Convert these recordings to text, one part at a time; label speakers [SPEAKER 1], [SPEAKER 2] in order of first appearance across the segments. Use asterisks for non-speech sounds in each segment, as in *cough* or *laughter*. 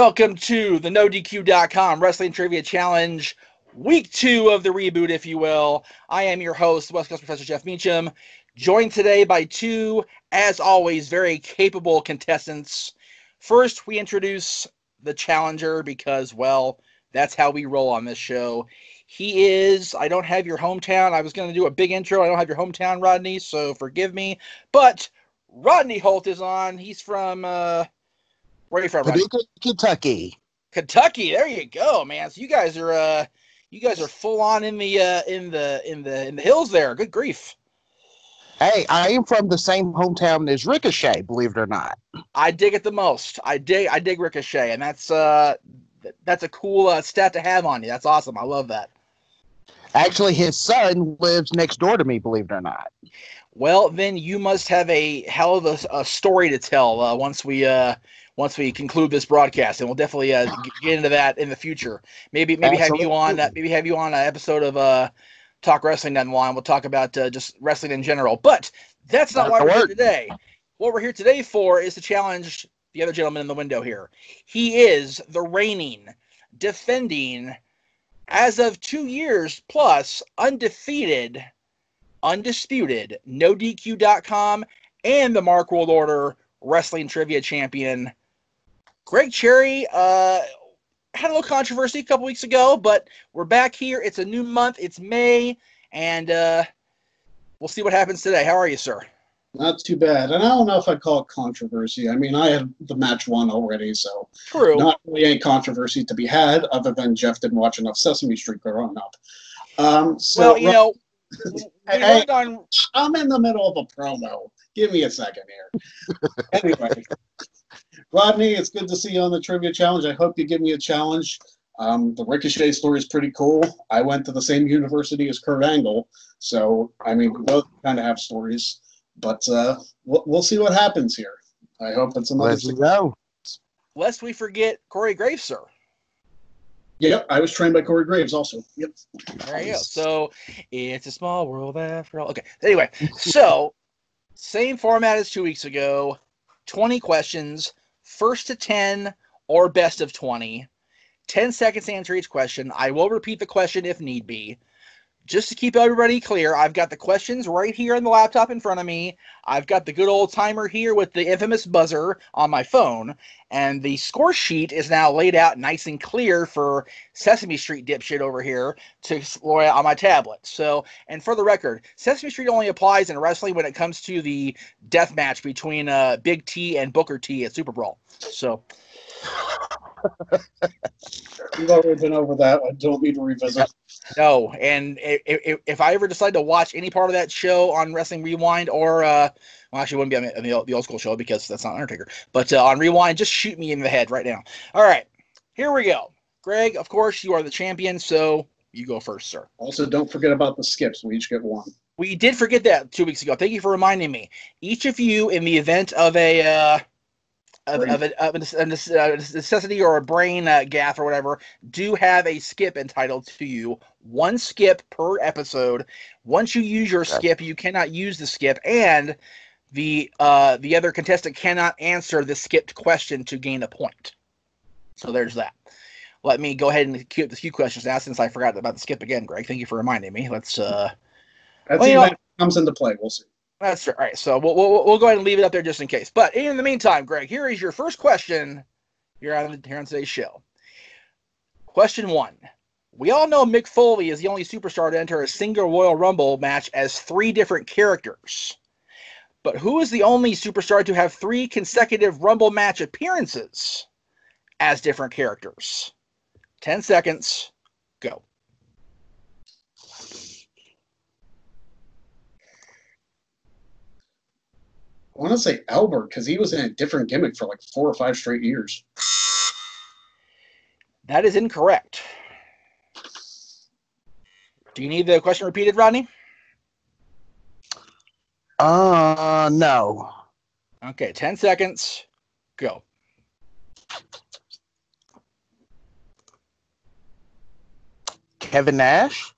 [SPEAKER 1] Welcome to the NoDQ.com Wrestling Trivia Challenge, week two of the reboot, if you will. I am your host, West Coast Professor Jeff Meacham, joined today by two, as always, very capable contestants. First, we introduce the challenger because, well, that's how we roll on this show. He is, I don't have your hometown. I was going to do a big intro. I don't have your hometown, Rodney, so forgive me. But Rodney Holt is on. He's from, uh, where are you from? Rodney?
[SPEAKER 2] Kentucky.
[SPEAKER 1] Kentucky. There you go, man. So you guys are, uh, you guys are full on in the, uh, in the, in the, in the hills there. Good grief.
[SPEAKER 2] Hey, I am from the same hometown as Ricochet, believe it or not.
[SPEAKER 1] I dig it the most. I dig, I dig Ricochet, and that's, uh, that's a cool uh, stat to have on you. That's awesome. I love that.
[SPEAKER 2] Actually, his son lives next door to me, believe it or not.
[SPEAKER 1] Well, then you must have a hell of a, a story to tell uh, once we uh, once we conclude this broadcast, and we'll definitely uh, get into that in the future. Maybe maybe have you on uh, maybe have you on an episode of uh, Talk Wrestling down the line. We'll talk about uh, just wrestling in general. But that's not why we're here today. What we're here today for is to challenge the other gentleman in the window here. He is the reigning, defending, as of two years plus, undefeated, undisputed, no NoDQ.com, and the Mark World Order Wrestling Trivia Champion. Greg Cherry uh, had a little controversy a couple weeks ago, but we're back here. It's a new month. It's May, and uh, we'll see what happens today. How are you, sir?
[SPEAKER 3] Not too bad. And I don't know if I'd call it controversy. I mean, I had the match won already, so
[SPEAKER 1] True.
[SPEAKER 3] not really any controversy to be had other than Jeff didn't watch enough Sesame Street growing up. Um, so
[SPEAKER 1] well, you know, *laughs* we
[SPEAKER 3] Hey,
[SPEAKER 1] on
[SPEAKER 3] I'm in the middle of a promo. Give me a second here. *laughs* anyway, Rodney, it's good to see you on the trivia challenge. I hope you give me a challenge. Um, the Ricochet story is pretty cool. I went to the same university as Kurt Angle, so I mean, we both kind of have stories. But uh, we'll, we'll see what happens here. I hope it's another.
[SPEAKER 2] Let's go.
[SPEAKER 1] lest we forget Corey Graves, sir.
[SPEAKER 3] Yep, I was trained by Corey Graves also. Yep.
[SPEAKER 1] There you go. So it's a small world after all. Okay. Anyway, so same format as two weeks ago 20 questions, first to 10 or best of 20. 10 seconds to answer each question. I will repeat the question if need be. Just to keep everybody clear, I've got the questions right here on the laptop in front of me. I've got the good old timer here with the infamous buzzer on my phone. And the score sheet is now laid out nice and clear for Sesame Street dipshit over here to explore on my tablet. So, and for the record, Sesame Street only applies in wrestling when it comes to the death match between uh, Big T and Booker T at Super Brawl. So,
[SPEAKER 3] We've already been over that. I don't need to revisit.
[SPEAKER 1] no. And if, if, I ever decide to watch any part of that show on Wrestling Rewind or, uh, well, actually, it wouldn't be on the, the old school show because that's not Undertaker, but uh, on Rewind, just shoot me in the head right now. All right, here we go. Greg, of course, you are the champion, so you go first, sir.
[SPEAKER 3] Also, don't forget about the skips. We each get one.
[SPEAKER 1] We did forget that two weeks ago. Thank you for reminding me. Each of you, in the event of a uh, of, of, a, of a nece- a nece- necessity or a brain uh, gaff or whatever, do have a skip entitled to you. One skip per episode. Once you use your skip, you cannot use the skip, and the uh, the other contestant cannot answer the skipped question to gain a point. So there's that. Let me go ahead and queue up the few questions now since I forgot about the skip again, Greg. Thank you for reminding me. Let's uh
[SPEAKER 3] That's
[SPEAKER 1] Well, you know-
[SPEAKER 3] if it comes into play. We'll see.
[SPEAKER 1] That's right. All right. So we'll, we'll, we'll go ahead and leave it up there just in case. But in the meantime, Greg, here is your first question here on, here on today's show. Question one. We all know Mick Foley is the only superstar to enter a single Royal Rumble match as three different characters. But who is the only superstar to have three consecutive Rumble match appearances as different characters? 10 seconds. Go.
[SPEAKER 3] Want to say Albert because he was in a different gimmick for like four or five straight years.
[SPEAKER 1] That is incorrect. Do you need the question repeated, Rodney?
[SPEAKER 2] Uh, no.
[SPEAKER 1] Okay, 10 seconds. Go.
[SPEAKER 2] Kevin Nash.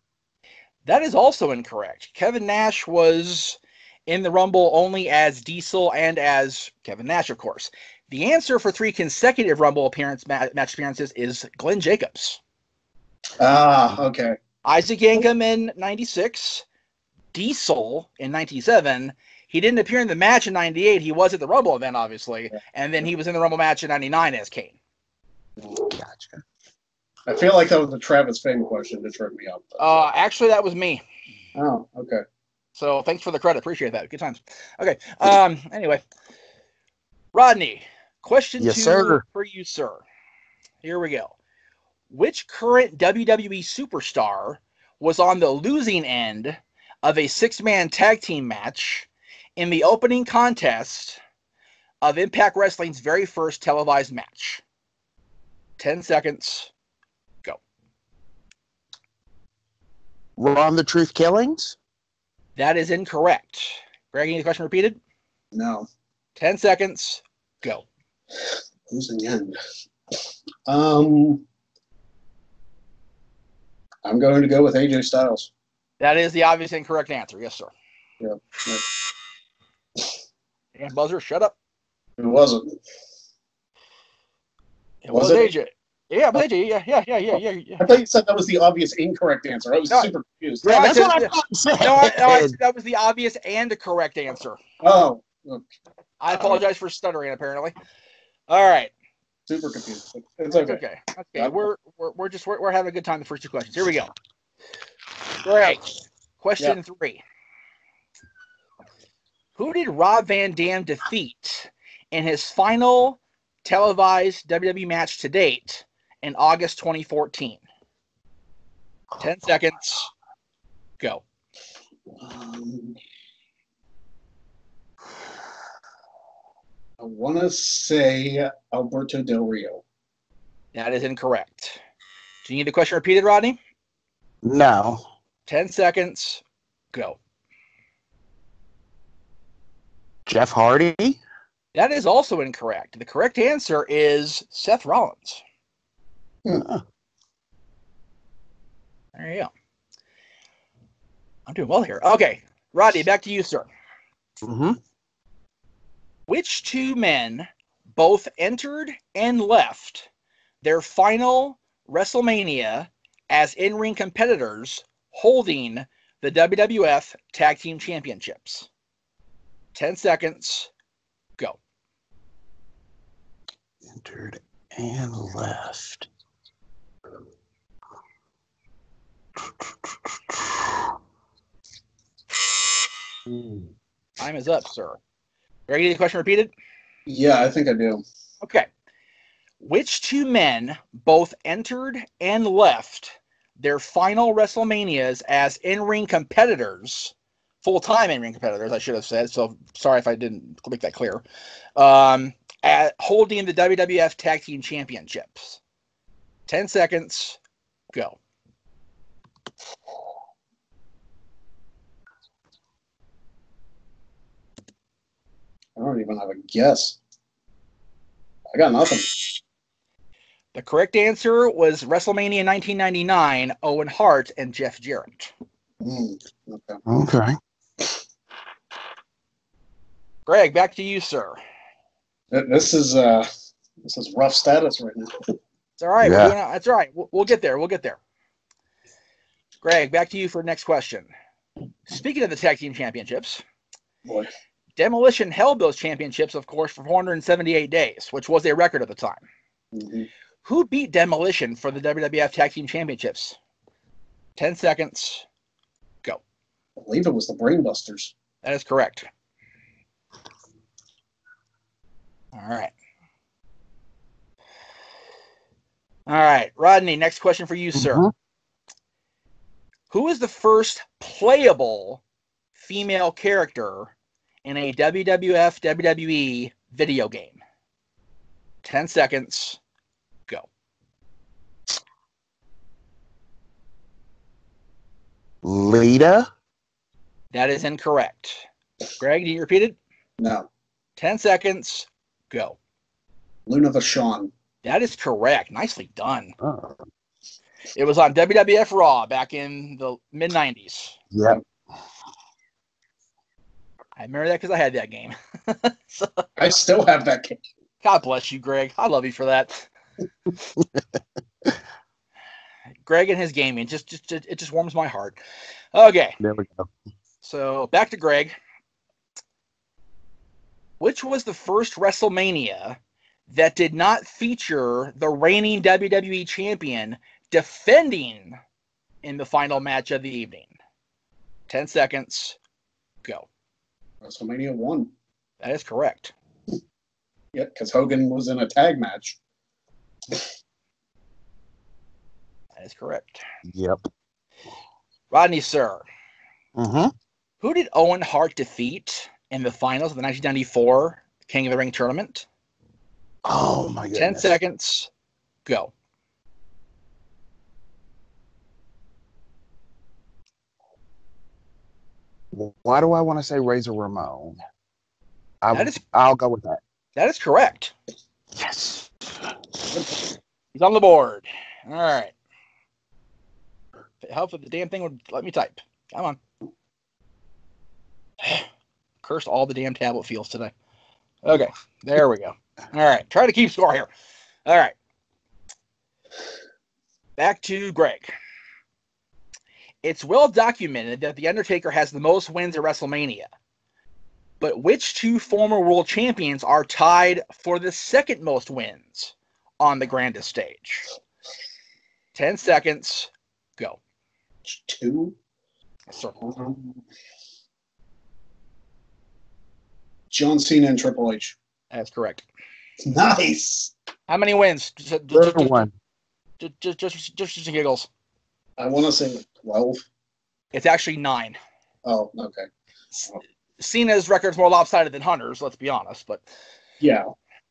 [SPEAKER 1] That is also incorrect. Kevin Nash was in the Rumble only as Diesel and as Kevin Nash, of course. The answer for three consecutive Rumble appearance ma- match appearances is Glenn Jacobs.
[SPEAKER 3] Ah, okay.
[SPEAKER 1] Isaac Yankem in 96, Diesel in 97. He didn't appear in the match in 98. He was at the Rumble event, obviously. And then he was in the Rumble match in 99 as Kane.
[SPEAKER 2] Gotcha.
[SPEAKER 3] I feel like that was a Travis Fame question to trip me up.
[SPEAKER 1] Uh, actually, that was me.
[SPEAKER 3] oh, okay.
[SPEAKER 1] So thanks for the credit. Appreciate that. Good times. Okay. Um. Anyway, Rodney, question
[SPEAKER 2] Yes,
[SPEAKER 1] two
[SPEAKER 2] sir.
[SPEAKER 1] for you, sir. Here we go. Which current WWE superstar was on the losing end of a six-man tag team match in the opening contest of Impact Wrestling's very first televised match? Ten seconds. Go.
[SPEAKER 2] Ron the Truth Killings?
[SPEAKER 1] That is incorrect. Greg, any question repeated?
[SPEAKER 3] No.
[SPEAKER 1] Ten seconds. Go.
[SPEAKER 3] Who's in the end? Um, I'm going to go with AJ Styles.
[SPEAKER 1] That is the obvious incorrect answer. Yes, sir.
[SPEAKER 3] Yeah.
[SPEAKER 1] And buzzer, shut up.
[SPEAKER 3] It wasn't.
[SPEAKER 1] It
[SPEAKER 3] Was
[SPEAKER 1] was,
[SPEAKER 3] it?
[SPEAKER 1] AJ. Yeah, it was AJ. Yeah, yeah, yeah, yeah, yeah. yeah.
[SPEAKER 3] I thought you said that was the obvious incorrect answer. I was
[SPEAKER 1] No.
[SPEAKER 3] super confused.
[SPEAKER 2] Yeah, oh,
[SPEAKER 1] I
[SPEAKER 2] that's what I thought said.
[SPEAKER 1] No, I, no, I *laughs* said that was the obvious and the correct answer.
[SPEAKER 3] Oh, Okay.
[SPEAKER 1] I apologize for stuttering. Apparently. All right.
[SPEAKER 3] super confused. It's
[SPEAKER 1] That's
[SPEAKER 3] okay.
[SPEAKER 1] okay. That's okay. We're, we're we're just we're, we're having a good time. The first two questions. Here we go. Great. Question three. Who did Rob Van Dam defeat in his final televised WWE match to date in August 2014? Ten seconds. Go.
[SPEAKER 3] Um, I want to say Alberto Del Rio.
[SPEAKER 1] That is incorrect. Do you need the question repeated, Rodney?
[SPEAKER 2] No.
[SPEAKER 1] Ten seconds. Go.
[SPEAKER 2] Jeff Hardy?
[SPEAKER 1] That is also incorrect. The correct answer is Seth Rollins. *laughs* There you go. I'm doing well here. Okay, Rodney, back to you, sir.
[SPEAKER 2] Mm-hmm.
[SPEAKER 1] Which two men both entered and left their final WrestleMania as in ring competitors holding the WWF Tag Team Championships? 10 seconds. Go.
[SPEAKER 2] Entered and left.
[SPEAKER 1] Time is up, sir. Ready to get the question repeated?
[SPEAKER 3] Yeah, I think I do.
[SPEAKER 1] Okay. Which two men both entered and left their final WrestleManias as in ring competitors, full time in ring competitors, I should have said. So sorry if I didn't make that clear. Um, at, holding the WWF Tag Team Championships. 10 seconds. Go.
[SPEAKER 3] I don't even have a guess. I got nothing.
[SPEAKER 1] The correct answer was WrestleMania 1999, Owen Hart and Jeff Jarrett.
[SPEAKER 3] Hmm, okay.
[SPEAKER 2] Okay.
[SPEAKER 1] Greg, back to you, sir.
[SPEAKER 3] This is uh, this is rough status right now.
[SPEAKER 1] It's all right.
[SPEAKER 2] Yeah.
[SPEAKER 1] We're doing, that's all right. We'll, we'll get there. We'll get there. Greg, back to you for the next question. Speaking of the tag team championships,
[SPEAKER 3] Boy,
[SPEAKER 1] Demolition held those championships, of course, for 478 days, which was a record at the time.
[SPEAKER 3] Mhm.
[SPEAKER 1] Who beat Demolition for the WWF Tag Team Championships? 10 seconds. Go.
[SPEAKER 3] I believe it was the Brainbusters.
[SPEAKER 1] That is correct. All right. All right. Rodney, next question for you, sir. Who is the first playable female character in a WWF WWE video game? 10 seconds. Go.
[SPEAKER 2] Lita?
[SPEAKER 1] That is incorrect. Greg, do you repeat it?
[SPEAKER 3] No,
[SPEAKER 1] 10 seconds. Go.
[SPEAKER 3] Luna Vachon.
[SPEAKER 1] That is correct. Nicely done.
[SPEAKER 2] Oh.
[SPEAKER 1] It was on WWF Raw back in the mid 90s.
[SPEAKER 2] Yep.
[SPEAKER 1] I remember that because I had that game. *laughs* so,
[SPEAKER 3] I still have that game.
[SPEAKER 1] God bless you, Greg. I love you for that. *laughs* Greg and his gaming just, just it just warms my heart. Okay,
[SPEAKER 2] There we go.
[SPEAKER 1] so back to Greg. Which was the first WrestleMania that did not feature the reigning WWE champion defending in the final match of the evening? 10 seconds. Go.
[SPEAKER 3] WrestleMania one.
[SPEAKER 1] That is correct.
[SPEAKER 3] Yeah, because Hogan was in a tag match.
[SPEAKER 1] That is correct.
[SPEAKER 2] Yep.
[SPEAKER 1] Rodney, sir,
[SPEAKER 2] Mm-hmm.
[SPEAKER 1] who did Owen Hart defeat in the finals of the 1994 King of the Ring tournament?
[SPEAKER 2] Oh my goodness.
[SPEAKER 1] 10 seconds. Go.
[SPEAKER 2] Why do I want to say Razor Ramon? I,
[SPEAKER 1] That is
[SPEAKER 2] I'll go with that.
[SPEAKER 1] that is correct.
[SPEAKER 2] Yes.
[SPEAKER 1] He's on the board. All right. Help if the damn thing would let me type. Come on. *sighs* Cursed all the damn tablet feels today. Okay, there we go. All right, try to keep score here. All right. Back to Greg. It's well documented that The Undertaker has the most wins at WrestleMania. But which two former world champions are tied for the second most wins on the grandest stage? 10 seconds. Go.
[SPEAKER 3] Two.
[SPEAKER 1] Circle.
[SPEAKER 3] Um, John Cena and Triple H.
[SPEAKER 1] That's correct.
[SPEAKER 3] Nice.
[SPEAKER 1] How many wins? Just, just, just,
[SPEAKER 2] one.
[SPEAKER 1] just, just, just, just, just giggles.
[SPEAKER 3] I want to say 12.
[SPEAKER 1] It's actually nine.
[SPEAKER 3] Oh, okay.
[SPEAKER 1] Cena's record's more lopsided than Hunter's, let's be honest. But
[SPEAKER 3] Yeah.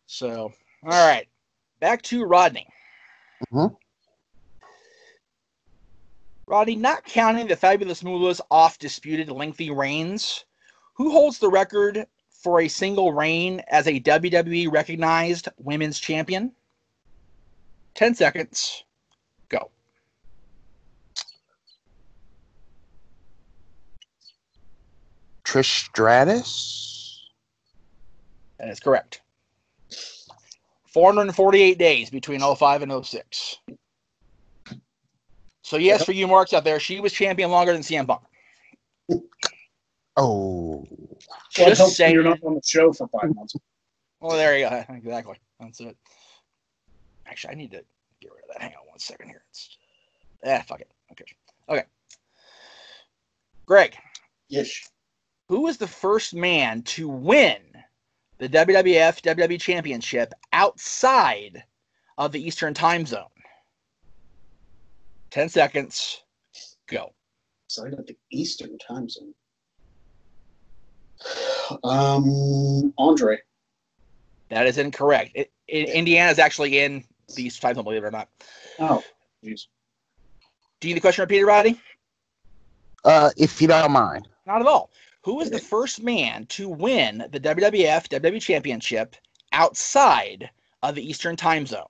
[SPEAKER 1] so, all right. Back to Rodney.
[SPEAKER 2] Mhm.
[SPEAKER 1] Rodney, not counting the fabulous Moolah's off disputed lengthy reigns, who holds the record for a single reign as a WWE recognized women's champion? 10 seconds. Go.
[SPEAKER 2] Trish Stratus.
[SPEAKER 1] That is correct. 448 days between 05 and 06. So, yes, for you marks out there, she was champion longer than CM Punk.
[SPEAKER 2] Oh.
[SPEAKER 3] Well,
[SPEAKER 1] Just
[SPEAKER 3] hopefully
[SPEAKER 1] saying.
[SPEAKER 3] you're not on the show for five months.
[SPEAKER 1] Well, there you go. *laughs* Exactly. That's it. Actually, I need to get rid of that. Hang on one second here. It's, ah, fuck it. Okay. Okay. Greg,
[SPEAKER 3] Yes.
[SPEAKER 1] Who was the first man to win the WWF WWE Championship outside of the Eastern Time Zone? 10 seconds. Go.
[SPEAKER 3] Side of the Eastern time zone. Um, Andre.
[SPEAKER 1] That is incorrect. It, it, Indiana is actually in the Eastern Time Zone, believe it or not.
[SPEAKER 3] Oh, jeez.
[SPEAKER 1] Do you need the question repeated, Roddy?
[SPEAKER 2] Uh, if you don't mind.
[SPEAKER 1] Not at all. Who was the first man to win the WWF WWE Championship outside of the Eastern Time Zone?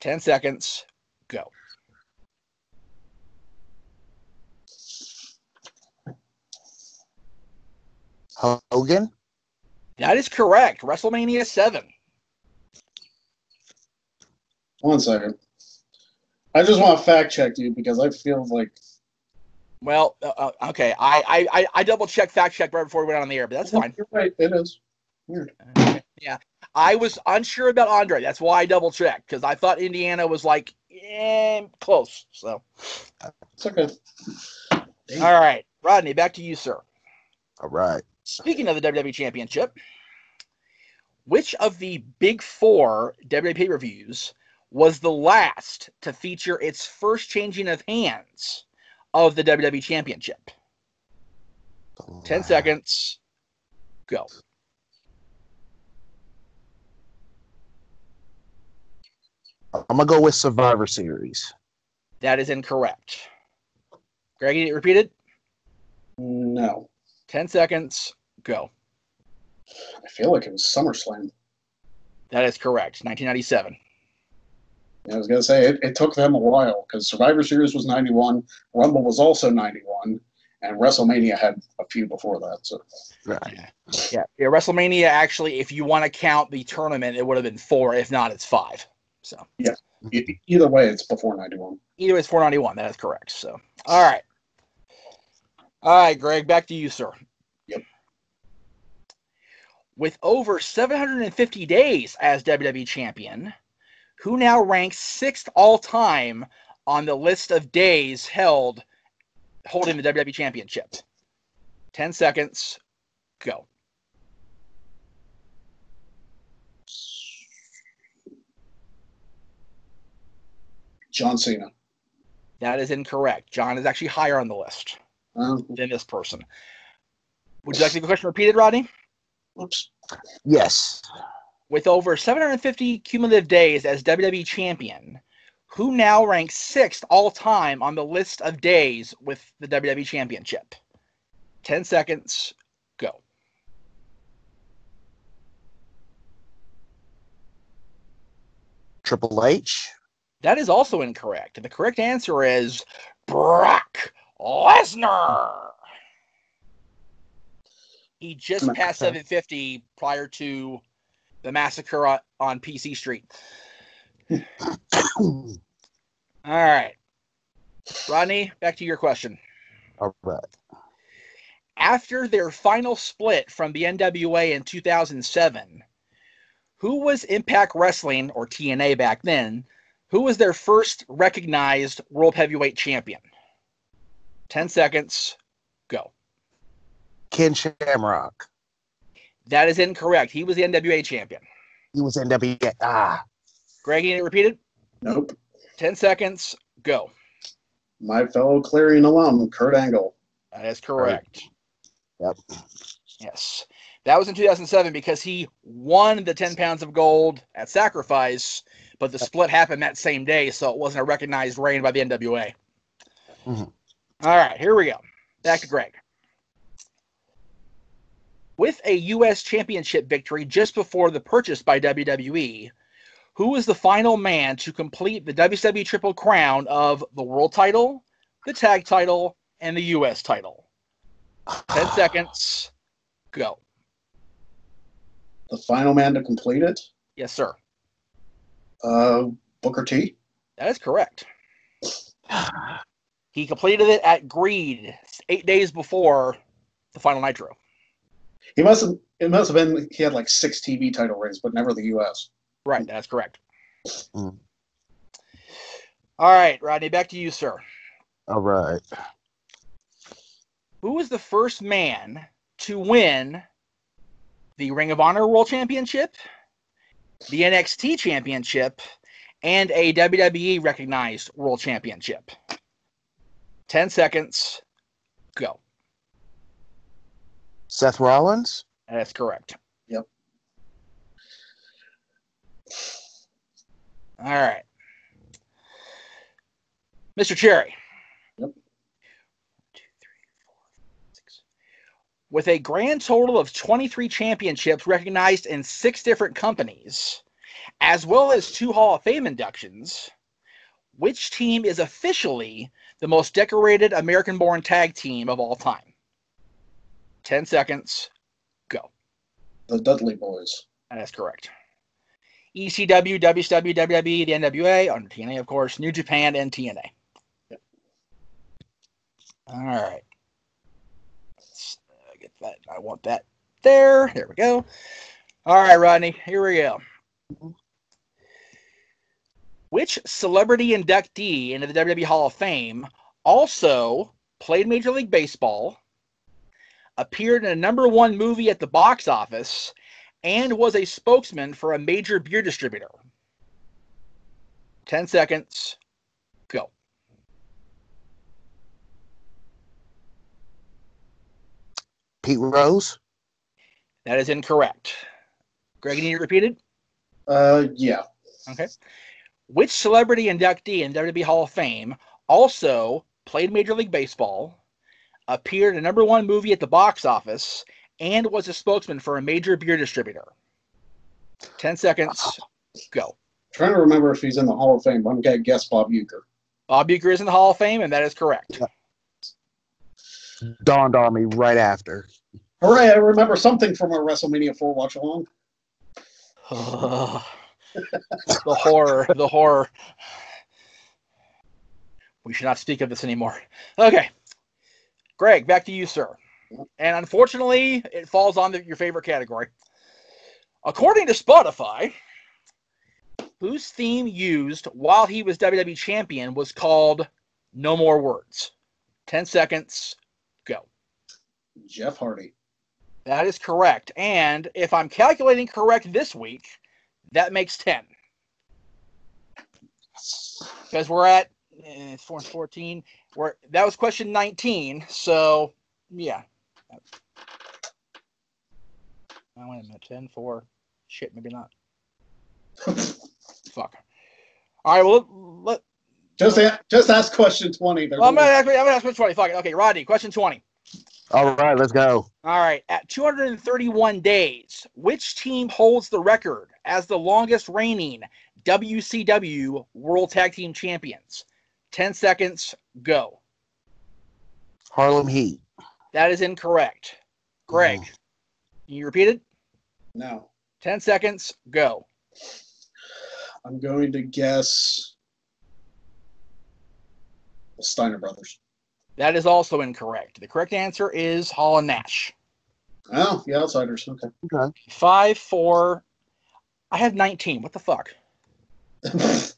[SPEAKER 1] 10 seconds. Go.
[SPEAKER 2] Hogan.
[SPEAKER 1] That is correct. WrestleMania 7.
[SPEAKER 3] One second. I just want to fact check you because I feel like
[SPEAKER 1] Well, uh, uh, okay. I, I, I, I double checked, fact check right before we went on the air, but that's fine.
[SPEAKER 3] You're right. It is weird. *laughs*
[SPEAKER 1] Yeah. I was unsure about Andre. That's why I double checked because I thought Indiana was like, eh, close. So,
[SPEAKER 3] It's okay.
[SPEAKER 1] all right. Rodney, back to you, sir.
[SPEAKER 2] All right.
[SPEAKER 1] Speaking of the WWE Championship, which of the big four WWE pay per views was the last to feature its first changing of hands of the WWE Championship? 10 seconds. Go.
[SPEAKER 2] I'm gonna go with Survivor Series.
[SPEAKER 1] That is incorrect. Greg, you need it repeated?
[SPEAKER 3] No,
[SPEAKER 1] 10 seconds. Go.
[SPEAKER 3] I feel like it was SummerSlam.
[SPEAKER 1] That is correct. 1997.
[SPEAKER 3] I was gonna say it, it took them a while because Survivor Series was '91, Rumble was also '91, and WrestleMania had a few before that. So
[SPEAKER 2] Right.
[SPEAKER 1] Yeah, yeah. WrestleMania actually, if you want to count the tournament, it would have been four. If not, it's five. So
[SPEAKER 3] yeah. either way, it's before '91.
[SPEAKER 1] either way, it's four ninety one. That is correct. So all right, all right, Greg, back to you, sir.
[SPEAKER 3] Yep.
[SPEAKER 1] With over seven hundred and fifty days as WWE champion, who now ranks sixth all time on the list of days held holding the WWE championship? Ten seconds. Go.
[SPEAKER 3] John Cena.
[SPEAKER 1] That is incorrect. John is actually higher on the list
[SPEAKER 3] Um,
[SPEAKER 1] than this person. Would you like the question repeated, Rodney?
[SPEAKER 3] oops.
[SPEAKER 2] Yes.
[SPEAKER 1] With over 750 cumulative days as WWE champion, who now ranks sixth all time on the list of days with the WWE championship? 10 seconds, go.
[SPEAKER 2] Triple H.
[SPEAKER 1] That is also incorrect. The correct answer is Brock Lesnar. He just passed 750 prior to the massacre on, on PC Street. *coughs* All right. Rodney, back to your question.
[SPEAKER 2] All right.
[SPEAKER 1] After their final split from the NWA in 2007, who was Impact Wrestling, or TNA back then, who was their first recognized World Heavyweight Champion? 10 seconds, go.
[SPEAKER 2] Ken Shamrock.
[SPEAKER 1] That is incorrect. He was the NWA champion.
[SPEAKER 2] He was NWA. Ah.
[SPEAKER 1] Greg, you need it repeated?
[SPEAKER 3] Nope.
[SPEAKER 1] 10 seconds, go.
[SPEAKER 3] My fellow Clarion alum, Kurt Angle.
[SPEAKER 1] That is correct.
[SPEAKER 2] Yep.
[SPEAKER 1] Yes. That was in 2007 because he won the 10 pounds of gold at Sacrifice, but the split happened that same day, so it wasn't a recognized reign by the NWA.
[SPEAKER 2] Mhm.
[SPEAKER 1] All right, here we go. Back to Greg. With a U.S. championship victory just before the purchase by WWE, who was the final man to complete the WWE Triple Crown of the World title, the Tag title, and the U.S. title? 10 *sighs* seconds. Go.
[SPEAKER 3] The final man to complete it,
[SPEAKER 1] Yes, sir.
[SPEAKER 3] uh, Booker T.
[SPEAKER 1] That is correct. *sighs* He completed it at Greed eight days before the final Nitro.
[SPEAKER 3] He must have. It must have been. He had like six TV title reigns, but never the U.S.
[SPEAKER 1] Right, that's correct.
[SPEAKER 2] Mm.
[SPEAKER 1] All right, Rodney, back to you, sir.
[SPEAKER 2] All right.
[SPEAKER 1] Who was the first man to win the Ring of Honor World Championship, the NXT Championship, and a WWE recognized World Championship? 10 seconds. Go.
[SPEAKER 2] Seth Rollins.
[SPEAKER 1] That's correct.
[SPEAKER 3] Yep.
[SPEAKER 1] All right. Mr. Cherry.
[SPEAKER 3] Yep.
[SPEAKER 1] Two, three, four, six. With a grand total of 23 championships recognized in six different companies, as well as two Hall of Fame inductions, which team is officially the most decorated American born tag team of all time? 10 seconds. Go.
[SPEAKER 3] The Dudley Boyz.
[SPEAKER 1] That is correct. ECW, WCW, WWE, the NWA, under TNA, of course, New Japan, and TNA.
[SPEAKER 3] Yep.
[SPEAKER 1] All right. Let's uh, get that. I want that there. There we go. All right, Rodney. Here we go. Which celebrity inductee into the WWE Hall of Fame also played Major League Baseball, appeared in a number one movie at the box office, and was a spokesman for a major beer distributor. 10 seconds. Go.
[SPEAKER 2] Pete Rose.
[SPEAKER 1] That is incorrect. Greg, you need it repeated?
[SPEAKER 3] Uh, yeah.
[SPEAKER 1] Okay. Which celebrity inductee in WWE Hall of Fame also played Major League Baseball, appeared in a number one movie at the box office, and was a spokesman for a major beer distributor? 10 seconds. Go.
[SPEAKER 3] trying to remember if he's in the Hall of Fame. but I'm gonna guess Bob Uecker.
[SPEAKER 1] Bob Uecker is in the Hall of Fame, and that is correct.
[SPEAKER 2] Yeah. dawned on me right after.
[SPEAKER 3] Hooray! I remember something from our WrestleMania 4 watch along. *sighs*
[SPEAKER 1] the horror, the horror. We should not speak of this anymore. Okay. Greg, back to you, sir. And unfortunately, it falls on the, your favorite category. According to Spotify, whose theme used while he was WWE champion was called No More Words. 10 seconds, go.
[SPEAKER 3] Jeff Hardy.
[SPEAKER 1] That is correct. And if I'm calculating correct this week, that makes 10. Because we're at eh, 4 and 14. We're, that was question 19. So, yeah. Oh, wait a minute. 10, 4. Shit, maybe not. Fuck. All right, well, let,
[SPEAKER 3] Just a- just ask question 20.
[SPEAKER 1] Well I'm going to ask, I'm gonna ask question 20. Fuck it. Okay, Rodney, question 20.
[SPEAKER 2] All right, let's go.
[SPEAKER 1] All right. At 231 days, which team holds the record as the longest reigning WCW World Tag Team Champions? 10 seconds, go.
[SPEAKER 2] Harlem Heat.
[SPEAKER 1] That is incorrect. Greg, can you repeat it?
[SPEAKER 3] No.
[SPEAKER 1] 10 seconds, go.
[SPEAKER 3] I'm going to guess the Steiner brothers.
[SPEAKER 1] That is also incorrect. The correct answer is Hall and Nash.
[SPEAKER 3] Oh, the outsiders. Okay.
[SPEAKER 2] Okay.
[SPEAKER 1] Five, four. I have 19. What the fuck? *laughs*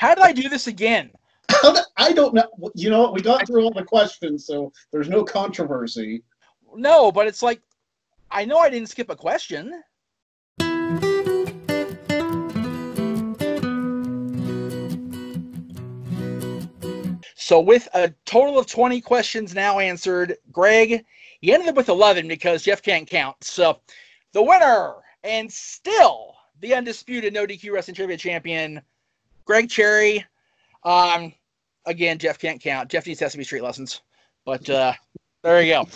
[SPEAKER 1] How did I do this again? *laughs*
[SPEAKER 3] I don't know. You know? We got through all the questions, so there's no controversy.
[SPEAKER 1] No, but it's like, I know I didn't skip a question. So, with a total of 20 questions now answered, Greg, you ended up with 11 because Jeff can't count. So, the winner and still the undisputed No DQ Wrestling Trivia Champion, Greg Cherry. Um, again, Jeff can't count. Jeff needs Sesame Street lessons. But uh, there you go.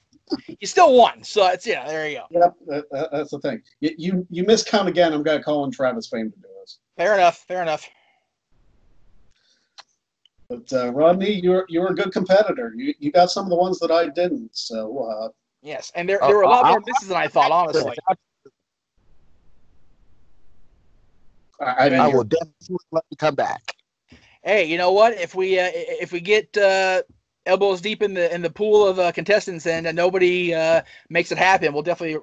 [SPEAKER 1] You still won. So, it's, yeah, there you go.
[SPEAKER 3] Yep, that, that- that's the thing. You, you you miscount again. I'm going to call on Travis Fame to do this.
[SPEAKER 1] Fair enough. Fair enough.
[SPEAKER 3] But uh, Rodney, you're you're a good competitor. You you got some of the ones that I didn't. So uh,
[SPEAKER 1] Yes. And there, there were a lot more misses than I thought, honestly.
[SPEAKER 3] I, I.
[SPEAKER 2] I will definitely let you come back.
[SPEAKER 1] hey, you know what? If we uh, if we get uh, elbows deep in the in the pool of uh, contestants and uh, nobody uh, makes it happen, we'll definitely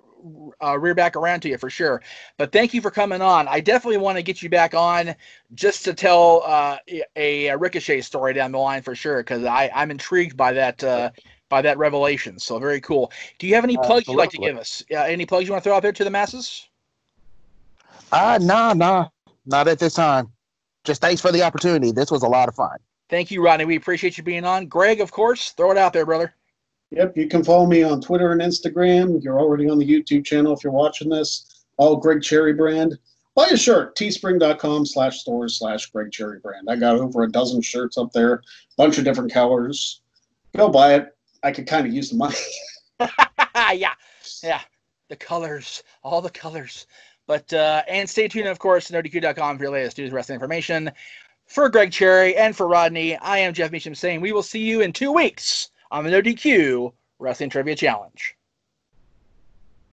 [SPEAKER 1] uh, rear back around to you for sure. But thank you for coming on. I definitely want to get you back on just to tell uh, a, a ricochet story down the line for sure because I I'm intrigued by that. Uh, by that revelation, so very cool. Do you have any plugs you'd like to give us? Uh, any plugs you want to throw out there to the masses?
[SPEAKER 2] Ah, nah, nah, not at this time. Just thanks for the opportunity. This was a lot of fun.
[SPEAKER 1] Thank you, Rodney. We appreciate you being on. Greg, of course, throw it out there, brother.
[SPEAKER 3] Yep, you can follow me on Twitter and Instagram. You're already on the YouTube channel if you're watching this. All Greg Cherry brand. Buy a shirt, teespring.com slash stores slash Greg Cherry brand. I got over a dozen shirts up there, bunch of different colors. Go buy it. I could kind of use the money. *laughs*
[SPEAKER 1] yeah, yeah. The colors, all the colors. But uh, and stay tuned, of course, to for your latest news wrestling information. For Greg Cherry and for Rodney, I am Jeff Meacham saying we will see you in two weeks on the No DQ Wrestling Trivia Challenge.